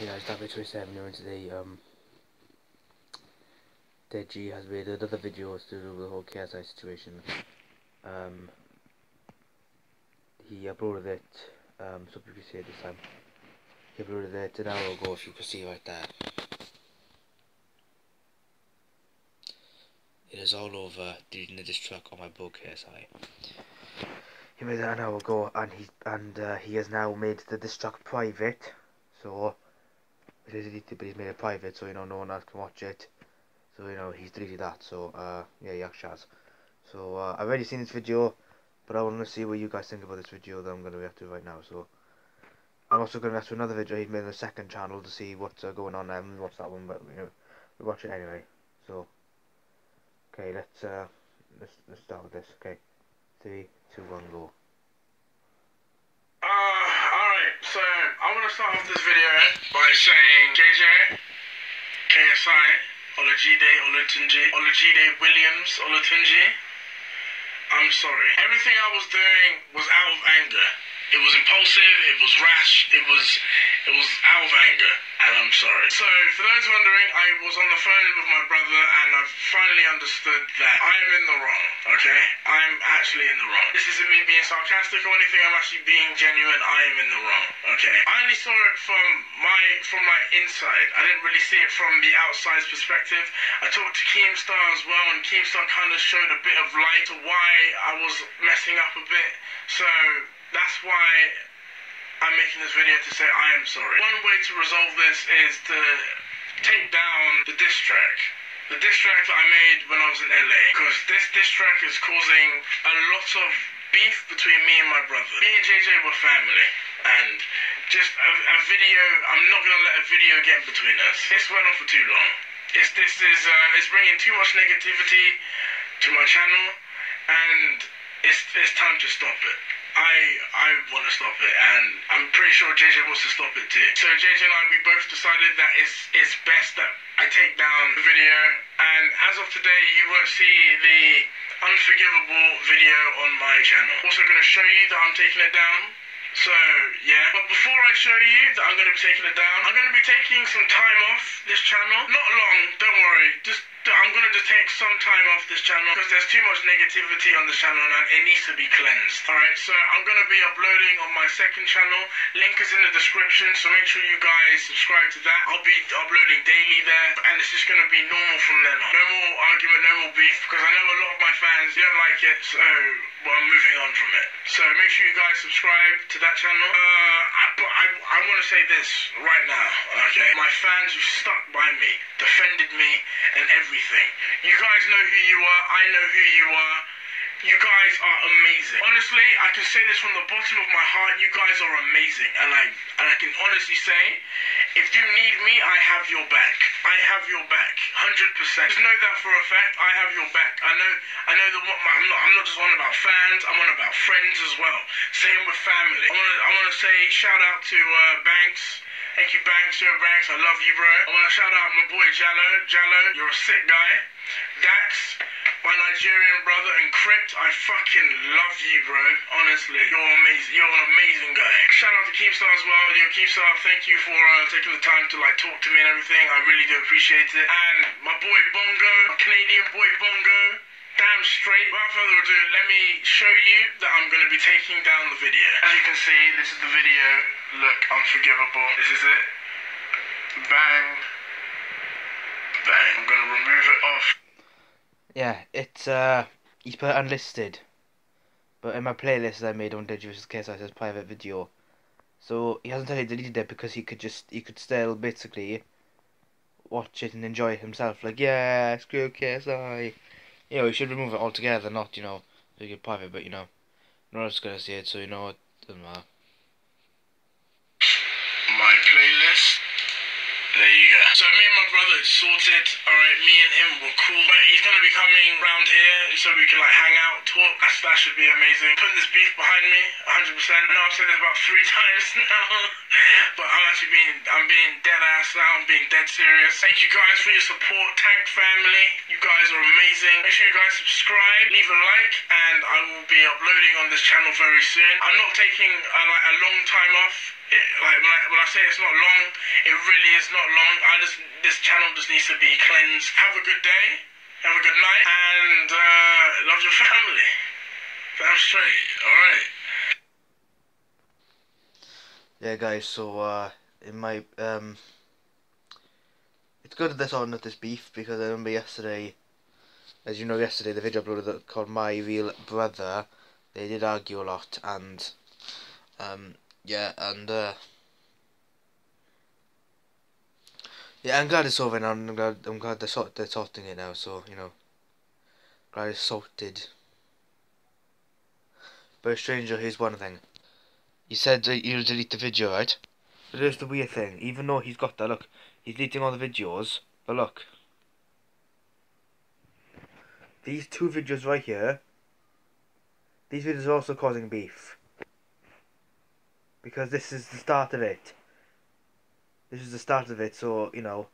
Okay guys, DarkBlade27 here and today um G has made another video to do with the whole KSI situation. Um he uploaded it, um so you can see it this time. He uploaded it an hour ago if you can see right there. It is all over deleting the diss track on my book KSI. He made it an hour ago and he and uh, he has now made the diss track private. So it is deleted, but he's made it private, so you know no one else can watch it. So you know he's deleted that. So uh, yeah, Yak Shaz. So uh, I've already seen this video, but I want to see what you guys think about this video that I'm going to react to right now. So I'm also going to react to another video he's made on the second channel to see what's uh, going on there. And watch that one, but you know, we watch it anyway. So okay, let's uh, let's let's start with this. Okay, three, two, one, go. I want to start off this video by saying JJ, KSI, Olajide Olatunji, Olajide Williams Olatunji. I'm sorry. Everything I was doing was out of anger. It was impulsive, it was rash, it was it was out of anger, and I'm sorry. So for those wondering, I was on the phone with my brother and I've finally understood that I am in the wrong, okay? I'm actually in the wrong. This isn't me being sarcastic or anything, I'm actually being genuine, I am in the wrong, okay? I only saw it from my from my inside. I didn't really see it from the outside's perspective. I talked to Keemstar as well and Keemstar kind of showed a bit of light to why I was messing up a bit. So that's why I'm making this video to say I am sorry. One way to resolve this is to take down the diss track. The diss track that I made when I was in LA. Because this diss track is causing a lot of beef between me and my brother. Me and JJ were family. And just a, a video, I'm not going to let a video get between us. This went on for too long. It's, this is, uh, it's bringing too much negativity to my channel. And it's, it's time to stop it. I I want to stop it, and I'm pretty sure JJ wants to stop it too. So JJ and I, we both decided that it's it's best that I take down the video, and as of today, you won't see the unforgivable video on my channel. Also going to show you that I'm taking it down. So, yeah. But before I show you that I'm going to be taking it down, I'm going to be taking some time off this channel. Not long, don't worry. Just I'm gonna just take some time off this channel because there's too much negativity on this channel and it needs to be cleansed. Alright, so I'm gonna be uploading on my second channel. Link is in the description, so make sure you guys subscribe to that. I'll be uploading daily there and it's just gonna be normal from then on. No more argument, no more beef because I know a lot of my fans don't like it, so well, I'm moving on from it. So make sure you guys subscribe to that channel. Uh, I, I, I want to say this right now, okay? My fans who stuck by me, defended me, and everything. You guys know who you are. I know who you are. You guys are amazing. Honestly, I can say this from the bottom of my heart. You guys are amazing, and I and I can honestly say, if you need me, I have your back. I have your back, hundred percent. Just know that for a fact. I have your back. I know. I know that. I'm not. I'm not just on about fans. I'm on about friends as well. Same with family. I want to. I want to say shout out to uh, Banks. Thank you, Banks. Yo, Banks, I love you, bro. I want to shout out my boy Jallo. Jallo, you're a sick guy. My Nigerian brother, and Crypt, I fucking love you, bro. Honestly, you're amazing. You're an amazing guy. Shout out to Keemstar as well. Yo, Keemstar, thank you for uh, taking the time to like talk to me and everything. I really do appreciate it. And my boy Bongo, my Canadian boy Bongo damn straight. Without further ado, let me show you that I'm going to be taking down the video. As you can see, this is the video. Look, unforgivable. This is it. Bang. Bang. I'm going to remove it off. Yeah, it's, uh, he's put unlisted. But in my playlist I made on Dangerous Case, I says private video. So he hasn't totally deleted it because he could just, he could still basically watch it and enjoy it himself. Like, yeah, screw KSI you know, we should remove it altogether, not, you know, make it private, but, you know, no one's gonna see it, so, you know, it doesn't matter. My playlist. There you go. So me and my brother sorted. Alright, me and him coming round here so we can like hang out, talk. That's, that should be amazing. Putting this beef behind me, 100%. I know I've said this about three times now. but I'm actually being I'm being dead ass now. I'm being dead serious. Thank you guys for your support, Tank family. You guys are amazing. Make sure you guys subscribe, leave a like, and I will be uploading on this channel very soon. I'm not taking a, like a long time off. It, like when I, when I say it's not long, it really is not long. I just this channel just needs to be cleansed. Have a good day. Have a good night, and uh, love your family. Fam straight. All right. Yeah, guys. So uh, my um, it's good that there's on this beef because I remember yesterday, as you know, yesterday the video uploaded called My Real Brother. They did argue a lot, and um, yeah, and uh, yeah, I'm glad it's over now. I'm glad I'm glad they're sort they're sorting it now. So you know, glad it's sorted. But stranger, here's one thing. You said that you'll delete the video, right? But here's the weird thing. Even though he's got that, look, he's deleting all the videos. But look, these two videos right here. These videos are also causing beef. Because this is the start of it. This is the start of it, so you know,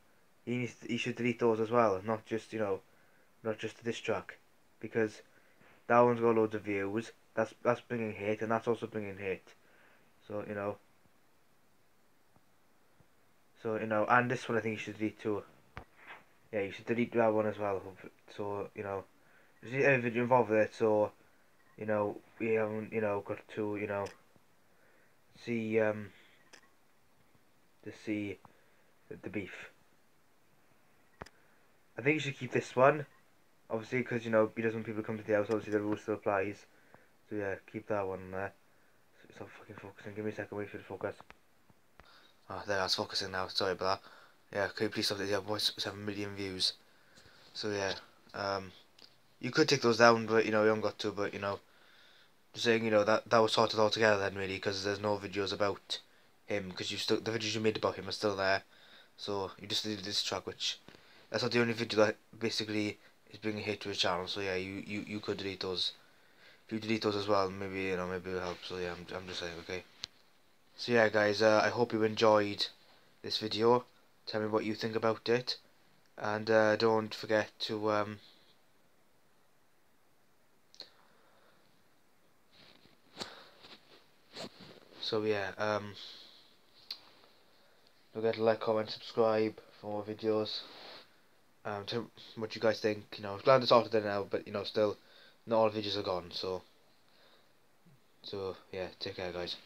he needs to, he should delete those as well, not just you know, not just this track, because that one's got loads of views. That's that's bringing hate, and that's also bringing hate. So you know. So you know, and this one I think you should delete too. Yeah, you should delete that one as well. So you know, there's every video involved with it. So you know, we haven't you know got to you know see um to see the, beef. I think you should keep this one, obviously, because you know he doesn't want people to come to the house. Obviously, the rule still applies. So yeah, keep that one there. Stop fucking focusing. Give me a second. Wait for the focus. Oh, there, I was focusing now. Sorry about that. Yeah, can you please stop this? Yeah, boys, seven million views. So yeah, um, you could take those down, but you know you haven't got to. But you know, saying, you know that that was sorted all together then, really, because there's no videos about him, because you still the videos you made about him are still there. So you just did this track, which that's not the only video that basically is bringing hate to his channel. So yeah, you you you could delete those if you delete those as well, maybe you know maybe it'll help. So yeah, I'm I'm just saying, okay. So yeah, guys, uh, I hope you enjoyed this video. Tell me what you think about it, and uh, don't forget to um. So yeah, um, forget to like, comment, subscribe for more videos. Um, to what you guys think, you know, I'm glad it's all sorted now, but you know, still not all videos are gone, so so yeah, take care guys.